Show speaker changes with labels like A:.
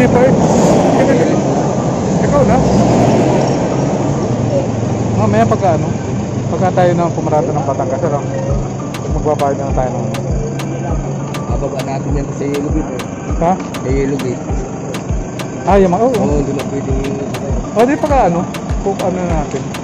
A: Hindi pa eh. Ikaw na. Mamaya pagka ano, pagka tayo na pumarata ng Batangas, ano, magbabayad na tayo ng
B: Bababa natin yan sa Yellow Gate eh.
A: Ha?
B: Sa Yellow Gate.
A: Ah, yung mga, oo.
B: Oo, oh, doon na pwede.
A: Oh, di pagka ano, kung ano natin.